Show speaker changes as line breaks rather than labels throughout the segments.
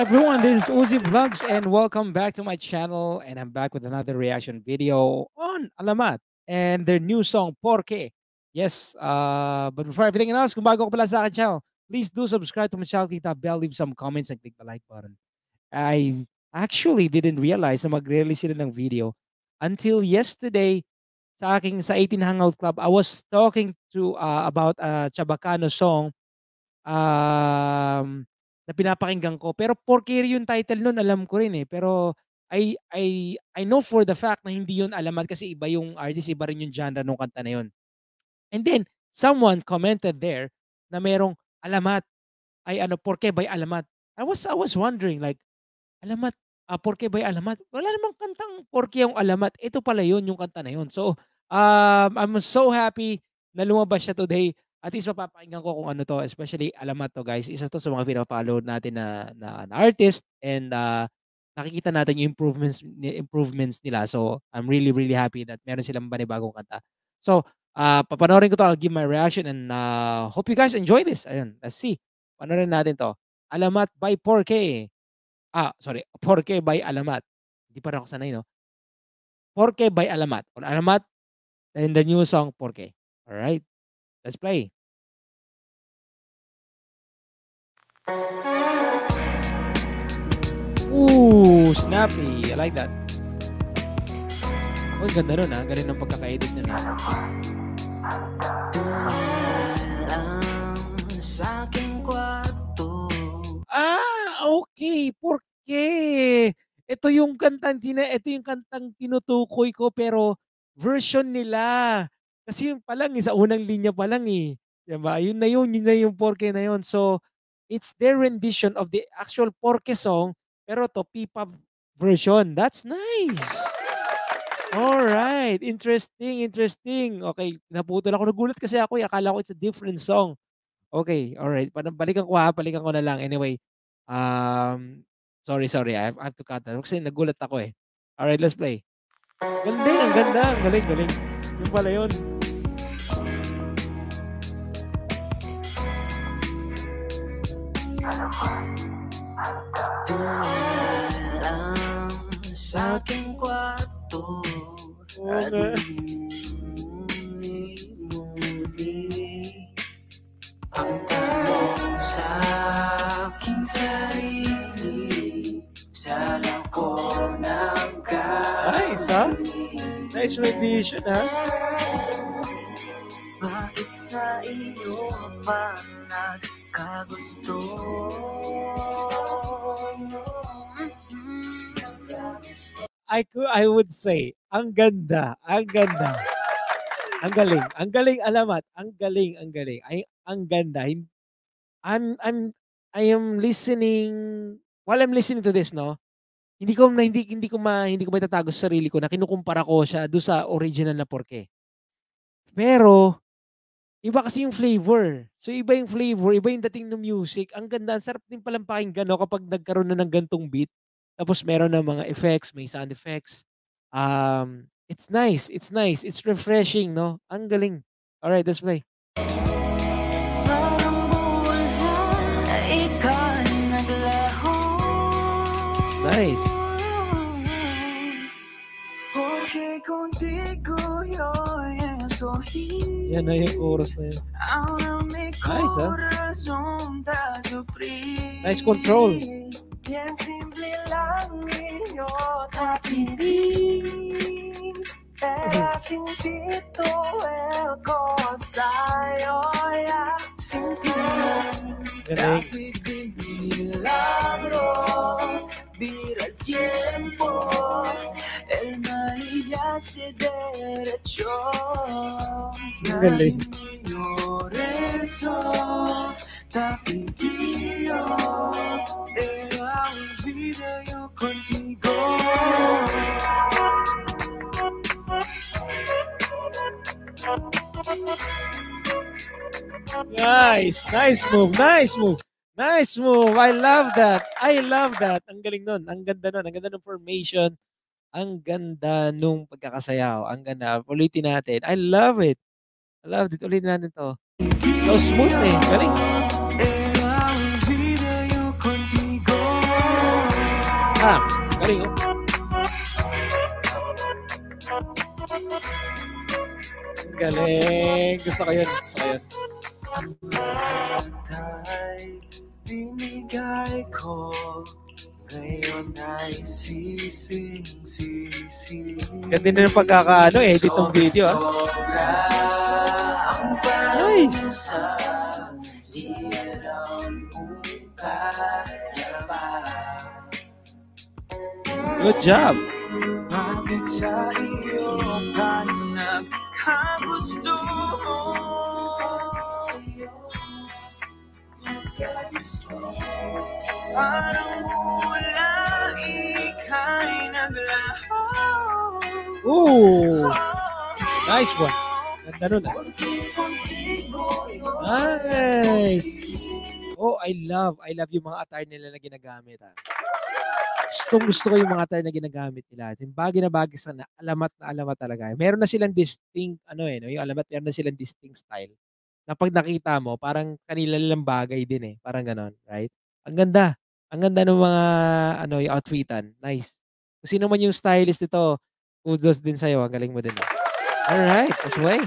everyone, this is Uzi Vlogs and welcome back to my channel and I'm back with another reaction video on Alamat and their new song, Porke. Yes, uh, but before everything else, kung bago ka pala sa akin channel, please do subscribe to my channel, click that bell, leave some comments and click the like button. I actually didn't realize na mag-release sila ng video until yesterday sa aking sa 18 Hangout Club. I was talking to uh, about a Chabacano song um, na pinapakinggan ko. Pero Porquery yung title nun, alam ko rin eh. Pero I I I know for the fact na hindi yun alamat kasi iba yung artist, iba rin yung genre ng kanta na yun. And then someone commented there na merong alamat ay ano Porke by Alamat. I was I was wondering like Alamat uh, Porke by Alamat. Wala namang kantang Porke yung Alamat. Ito pala yun yung kanta na yun. So um, I'm so happy na lumabas siya today at least mapapakinggan ko kung ano 'to, especially Alamat 'to guys, isa 'to sa mga fina-follow natin na na na artist and, uh, nakikita natin yung improvements improvements nila. So, I'm really, really happy that meron silang panibagong kanta. So, uh, papanoorin ko 'to, I'll give my reaction and, uh, hope you guys enjoy this. Ayun, let's see. Panoorin natin 'to. Alamat by 4K. Ah, sorry, 4K by Alamat. Hindi pa rin ako sanay 'no. 4K by Alamat or Alamat and the new song 4K. Alright. Let's play. Ooh, snappy. I like that. Uy, ganda nun ah. Galing ng pagkaka-edit nun ah. Ah, okay. Porke. Ito yung kantang tina ito yung kantang tinutukoy ko pero version nila. Kasi yun pa lang eh, sa unang linya pa lang eh. 'Di ba? Yun na yun, yun na yung Porke na yun. So, it's their rendition of the actual Porke song pero to P-pop version. That's nice. Alright, interesting, interesting. Okay, naputol ako. Nagulat kasi ako eh. Akala ko it's a different song. Okay, alright. Pa balikan ko ha, balikan ko na lang. Anyway, um, sorry, sorry. I have, I have to cut that kasi nagulat ako eh. Alright, let's play. Galing, ang ganda. Ang galing, galing. Yung pala yun.
Tumalang sa aking kwarto At muli-muli Ang tanong sa aking sarili Sana ko ng
Nice, ha? Nice rendition ha.
Bakit sa iyo pa nagkagusto?
I could, I would say, ang ganda, ang ganda. Ang galing, ang galing alamat, ang galing, ang galing. Ay, ang ganda. I'm I'm I am listening while I'm listening to this, no? Hindi ko na hindi hindi ko ma hindi ko maitatago sa sarili ko na kinukumpara ko siya do sa original na Porke. Pero iba kasi yung flavor. So iba yung flavor, iba yung dating ng music. Ang ganda, ang sarap din palang pakinggan no kapag nagkaroon na ng gantong beat. Tapos meron ng mga effects, may sound effects. Um, it's nice, it's nice, it's refreshing, no? Ang galing. Alright, let's play.
Na
Nice. Yan na yung chorus na yun. Nice, control.
Bien simple lang yo te pedí Era sin ti el cosa yo ya sin ti. David milagro, el tiempo, el se derechó.
Ang galing.
Pidió, era un video contigo.
Nice, nice move, nice move. Nice move. I love that. I love that. Ang galing nun. Ang ganda nun. Ang ganda ng formation. Ang ganda nung pagkakasayaw. Ang ganda. Ulitin natin. I love it. I love it. Ulitin natin to. So smooth eh. Galing. Ah, galing oh. Galing. Gusto ko yun. Gusto ko yun.
Binigay ko ngayon ay sising-sising
Ganda din ng pagkakaano, edit ng video ah. Nice. Good job.
Bakit sa iyo ka nagkagusto? Parang mula ika'y naglaho
Ooh. Nice one. Ganda nun ah. Nice. Oh, I love, I love yung mga attire nila na ginagamit ah. Gustong gusto ko yung mga attire na ginagamit nila. Yung bagay na bagay sa na, alamat na alamat talaga. Meron na silang distinct, ano eh, no? yung alamat, meron na silang distinct style. Na pag nakita mo, parang kanila lang bagay din eh. Parang ganon, right? Ang ganda. Ang ganda ng mga, ano, yung outfitan. Nice. Kung sino man yung stylist nito, kudos din sa'yo. Ang galing mo din. Way.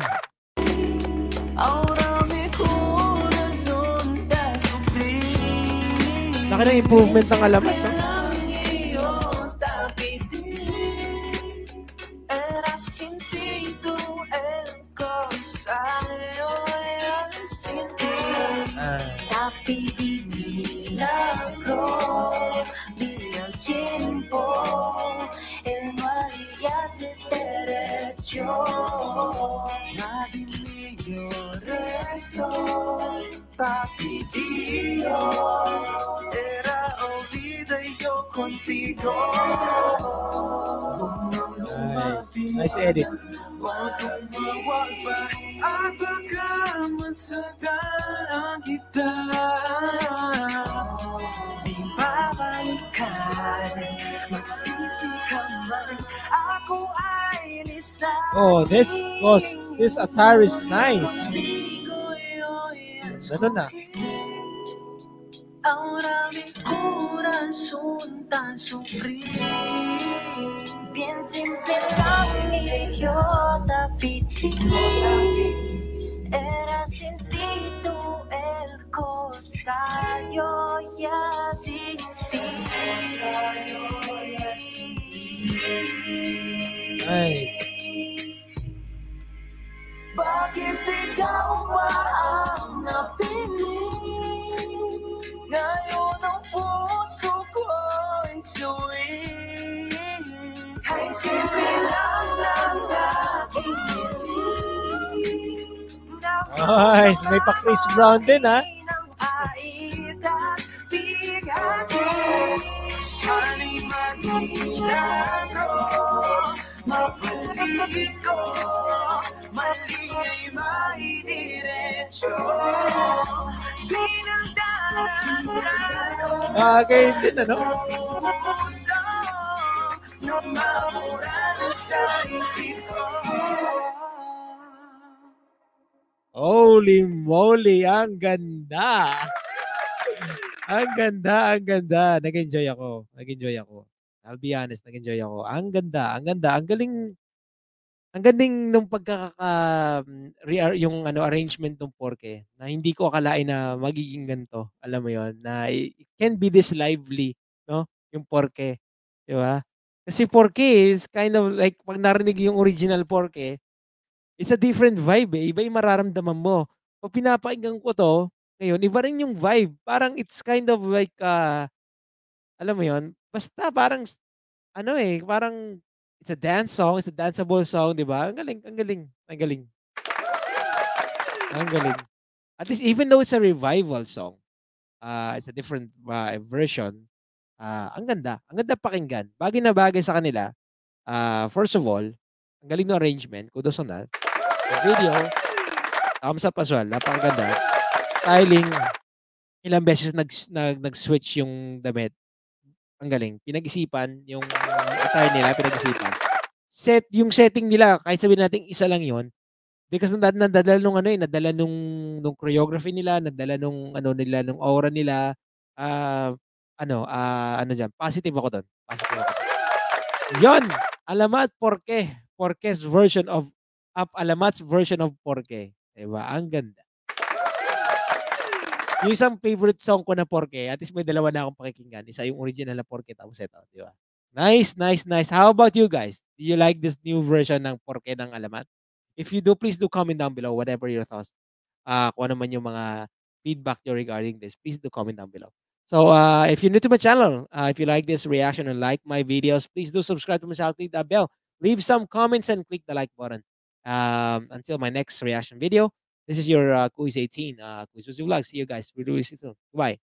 Mi corazón te suplica.
Laki ng improvement ng alamat, no?
largo vino el tiempo, el mar ya se derechó. Nadie me lloró. Era olvida y yo contigo.
Nice edit. Oh, this was, this attire is nice. Ganda ah.
Ahora mi corazón tan sufrir Bien simple la yo te Era sin ti tú el cosa yo ya sin ti
Nice. May pa Chris Brown din, ha?
Mapaligid ko Mali ay maidiretso Pinagdalasan ko
Bagay din, ano?
Nung mawala na sa isip ko
Holy moly, ang ganda. Ang ganda, ang ganda. Nag-enjoy ako. Nag-enjoy ako. I'll be honest, nag-enjoy ako. Ang ganda, ang ganda. Ang galing, ang galing nung pagkaka, re- yung ano, arrangement ng porke na hindi ko akalain na magiging ganito. Alam mo yon na it can be this lively, no? Yung porke. Di ba? Kasi porke is kind of like, pag narinig yung original porke, it's a different vibe eh. Iba yung mararamdaman mo. Pag pinapakinggan ko to, ngayon, iba rin yung vibe. Parang it's kind of like, uh, alam mo yon basta parang, ano eh, parang, it's a dance song, it's a danceable song, di ba? Ang galing, ang galing, ang galing. Ang galing. At least, even though it's a revival song, uh, it's a different uh, version, uh, ang ganda. Ang ganda pakinggan. Bagay na bagay sa kanila. Uh, first of all, ang galing ng arrangement. Kudos on that. Video, thumbs up as well. Napakaganda. Styling, ilang beses nag, nag, nag-switch yung damit. Ang galing. Pinag-isipan yung attire nila, pinag-isipan. Set, yung setting nila, kahit sabihin natin isa lang yon because nad, nadala nung ano eh, nadala nung, nung choreography nila, nadala nung ano nila, nung aura nila, ah ano, ah, ano diyan, positive ako dun, positive ako dun. Yun! Alamat, Porke. Porke's version of of Alamat's version of Porke, 'di ba, ang ganda. Yung isang favorite song ko na Porke, at least may dalawa na akong pakikinggan. Isa yung original na Porke tapos eto, 'di ba? Nice, nice, nice. How about you guys? Do you like this new version ng Porke ng Alamat? If you do, please do comment down below whatever your thoughts. Ah, kung ano man yung mga feedback niyo regarding this, please do comment down below. So, uh, if you're new to my channel, uh, if you like this reaction and like my videos, please do subscribe to my channel, click that bell, leave some comments, and click the like button. Um, until my next reaction video, this is your uh, Quiz 18, uh, Quiz Vlog. See you guys really, really soon. Bye.